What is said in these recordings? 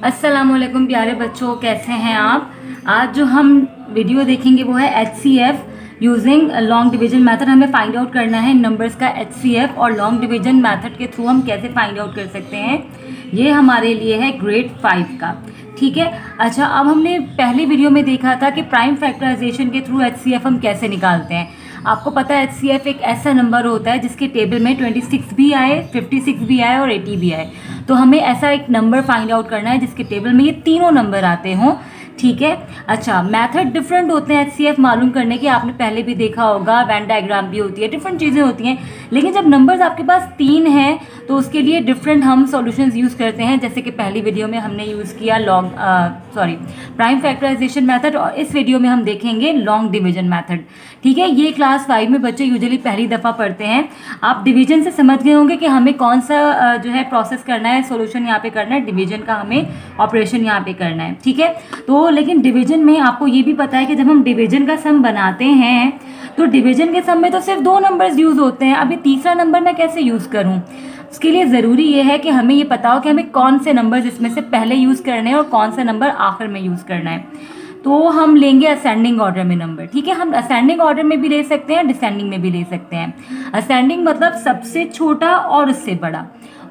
वालेकुम प्यारे बच्चों, कैसे हैं आप? आज जो हम वीडियो देखेंगे वो है H C F using long division method हमें फाइंड आउट करना है नंबर्स का एच सी एफ़ और लॉन्ग डिवीज़न मेथड के थ्रू हम कैसे फाइंड आउट कर सकते हैं। ये हमारे लिए है ग्रेड फाइव का। ठीक है? अच्छा अब हमने पहले वीडियो में देखा था कि प्राइम फैक्टराइजेशन के थ्रू एच सी एफ़ हम कैसे निकालते हैं। आपको पता है एच एक ऐसा नंबर होता है जिसके टेबल में 26 भी आए 56 भी आए और 80 भी आए। तो हमें ऐसा एक नंबर फाइंड आउट करना है जिसके टेबल में ये तीनों नंबर आते हों, ठीक है? अच्छा मेथड डिफरेंट होते हैं एच मालूम करने के, आपने पहले भी देखा होगा वैन डायग्राम भी होती है डिफरेंट चीज़ें होती हैं। लेकिन जब नंबर्स आपके पास तीन हैं तो उसके लिए डिफरेंट हम सॉल्यूशंस यूज़ करते हैं। जैसे कि पहली वीडियो में हमने यूज़ किया long sorry prime factorization method और इस वीडियो में हम देखेंगे लॉन्ग डिवीज़न मेथड ठीक है? ये क्लास फाइव में बच्चे यूजुअली पहली दफ़ा पढ़ते हैं। आप डिवीज़न से समझ गए होंगे कि हमें कौन सा जो है प्रोसेस करना है सोल्यूशन यहाँ पे करना है डिवीज़न का हमें ऑपरेशन यहाँ पे करना है। ठीक है? तो लेकिन डिवीज़न में आपको ये भी पता है कि जब हम डिवीज़न का सम बनाते हैं तो डिवीज़न के सम में तो सिर्फ़ दो नंबर्स यूज़ होते हैं। अभी तीसरा नंबर मैं कैसे यूज़ करूँ? उसके लिए ज़रूरी ये है कि हमें ये पता हो कि हमें कौन से नंबर्स इसमें से पहले यूज़ करने हैं और कौन सा नंबर आखिर में यूज़ करना है। तो हम लेंगे असेंडिंग ऑर्डर में नंबर ठीक है? हम असेंडिंग ऑर्डर में भी ले सकते हैं डिसेंडिंग में भी ले सकते हैं। असेंडिंग मतलब सबसे छोटा और उससे बड़ा,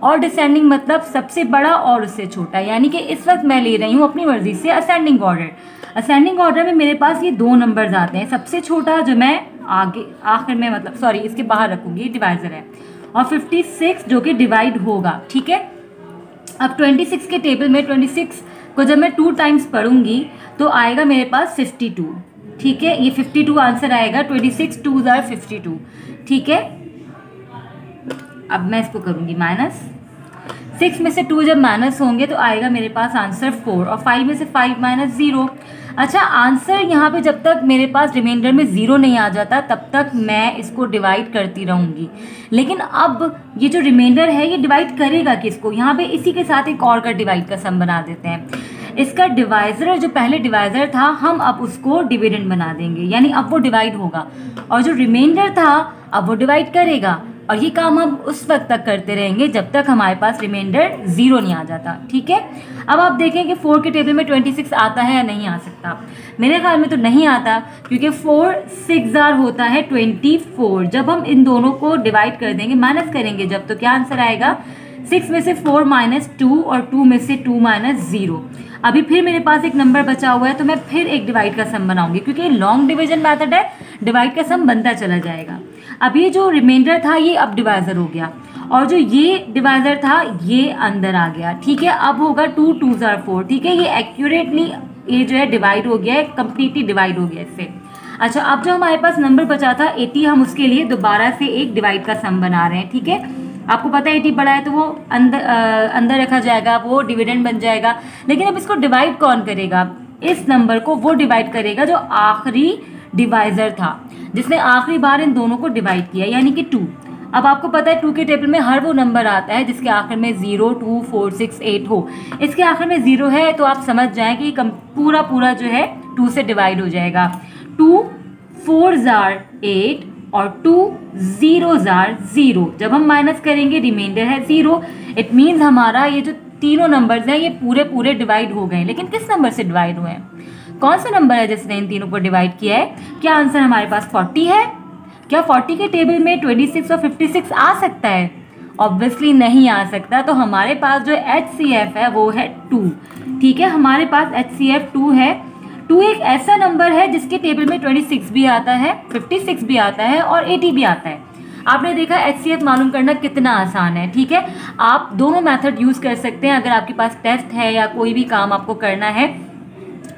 और डिसेंडिंग मतलब सबसे बड़ा और उससे छोटा, यानी कि इस वक्त मैं ले रही हूँ अपनी मर्ज़ी से असेंडिंग ऑर्डर असेंडिंग ऑर्डर में मेरे पास ये दो नंबर्स आते हैं, सबसे छोटा जो मैं आगे, आखिर में मतलब सॉरी इसके बाहर रखूँगी डिवाइज़र है। और 56 जो कि डिवाइड होगा, ठीक है? अब 26 के टेबल में 26 को जब मैं टू टाइम्स पढ़ूँगी तो आएगा मेरे पास 52 ठीक है? ये 52 आंसर आएगा 26 सिक्स टू ज़ार ठीक है? अब मैं इसको करूँगी माइनस सिक्स में से टू जब माइनस होंगे तो आएगा मेरे पास आंसर फोर और फाइव में से फाइव माइनस ज़ीरो अच्छा आंसर यहाँ पे जब तक मेरे पास रिमाइंडर में ज़ीरो नहीं आ जाता, तब तक मैं इसको डिवाइड करती रहूँगी। लेकिन अब ये जो रिमाइंडर है, ये डिवाइड करेगा किसको? यहाँ पे इसी के साथ एक और का डिवाइड का सम बना देते हैं। इसका डिवाइज़र जो पहले डिवाइज़र था, हम अब उसको डिविडेंड बना देंगे। यानी अब वो डिवाइड होगा। और जो रिमाइंडर था, अब वो डिवाइड करेगा। और ये काम हम उस वक्त तक करते रहेंगे जब तक हमारे पास रिमाइंडर ज़ीरो नहीं आ जाता, ठीक है? अब आप देखें कि फोर के टेबल में ट्वेंटी सिक्स आता है या नहीं आ सकता। मेरे ख्याल में तो नहीं आता, क्योंकि फोर सिक्स जार होता है ट्वेंटी फोर जब हम इन दोनों को डिवाइड कर देंगे माइनस करेंगे जब तो क्या आंसर आएगा? सिक्स में से फोर माइनस टू और टू में से टू माइनस ज़ीरो अभी फिर मेरे पास एक नंबर बचा हुआ है तो मैं फिर एक डिवाइड का सम बनाऊँगी, क्योंकि लॉन्ग डिवीज़न मैथड है डिवाइड का सम बनता चला जाएगा। अब ये जो रिमाइंडर था ये अब डिवाइज़र हो गया। और जो ये डिवाइज़र था ये अंदर आ गया। ठीक है अब होगा टू टू ज़ार फोर ठीक है ये एक्यूरेटली ये जो है डिवाइड हो गया है कम्प्लीटली डिवाइड हो गया इससे। अच्छा अब जो हमारे पास नंबर बचा था एटी हम उसके लिए दोबारा से एक डिवाइड का सम बना रहे हैं। ठीक है? आपको पता है एटी बड़ा है तो वो अंदर आ, अंदर रखा जाएगा वो डिविडेंड बन जाएगा। लेकिन अब इसको डिवाइड कौन करेगा? इस नंबर को वो डिवाइड करेगा जो आखिरी डिवाइज़र था, जिसने आखिरी बार इन दोनों को डिवाइड किया, यानी कि टू अब आपको पता है टू के टेबल में हर वो नंबर आता है जिसके आखिर में zero two four six eight हो. इसके आखिर में ज़ीरो है तो आप समझ जाएँ कि कम पूरा पूरा जो है टू से डिवाइड हो जाएगा. टू फोर ज़ार एट और टू ज़ीरो ज़ार ज़ीरो जब हम माइनस करेंगे रिमाइंडर है ज़ीरो इट मीन्स हमारा ये जो तीनों नंबर्स हैं, ये पूरे पूरे डिवाइड हो गए लेकिन किस नंबर से डिवाइड हुए हैं? कौन सा नंबर है जिसने इन तीनों को डिवाइड किया है? क्या आंसर हमारे पास फोर्टी है? क्या फोर्टी के टेबल में ट्वेंटी सिक्स और फिफ्टी सिक्स आ सकता है? ऑब्वियसली नहीं आ सकता तो हमारे पास जो एच सी एफ़ है, वो है टू ठीक है? हमारे पास एच सी एफ़ टू है. टू एक ऐसा नंबर है जिसके टेबल में ट्वेंटी सिक्स भी आता है फिफ्टी सिक्स भी आता है और एटी भी आता है. आपने देखा एच सी एफ़ मालूम करना कितना आसान है, ठीक है? आप दोनों मेथड यूज़ कर सकते हैं, अगर आपके पास टेस्ट है या कोई भी काम आपको करना है.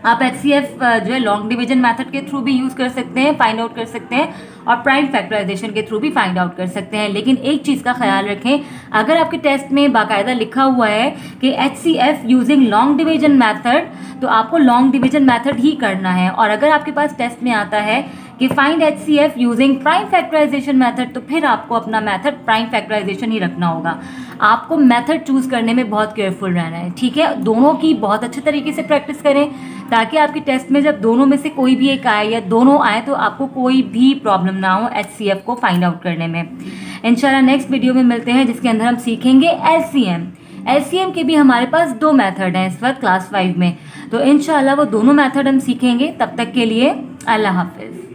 आप एच सी एफ़ जो है लॉन्ग डिवीज़न मेथड के थ्रू भी यूज़ कर सकते हैं फाइंड आउट कर सकते हैं और प्राइम फैक्टराइजेशन के थ्रू भी फाइंड आउट कर सकते हैं। लेकिन एक चीज़ का ख्याल रखें, अगर आपके टेस्ट में बाकायदा लिखा हुआ है कि H C F using long division method तो आपको लॉन्ग डिवीज़न मैथड ही करना है। और अगर आपके पास टेस्ट में आता है कि find H C F using prime factorization method तो फिर आपको अपना मैथड प्राइम फैक्टराइजेशन ही रखना होगा। आपको मेथड चूज़ करने में बहुत केयरफुल रहना है, ठीक है? दोनों की बहुत अच्छे तरीके से प्रैक्टिस करें। ताकि आपके टेस्ट में जब दोनों में से कोई भी एक आए या दोनों आए तो आपको कोई भी प्रॉब्लम ना हो एच को फाइंड आउट करने में। इनशाला नेक्स्ट वीडियो में मिलते हैं, जिसके अंदर हम सीखेंगे एल एस के भी हमारे पास दो मेथड हैं इस वक्त क्लास फाइव में। तो इनशाला वो दोनों मेथड हम सीखेंगे। तब तक के लिए अल्लाह हाफिज़।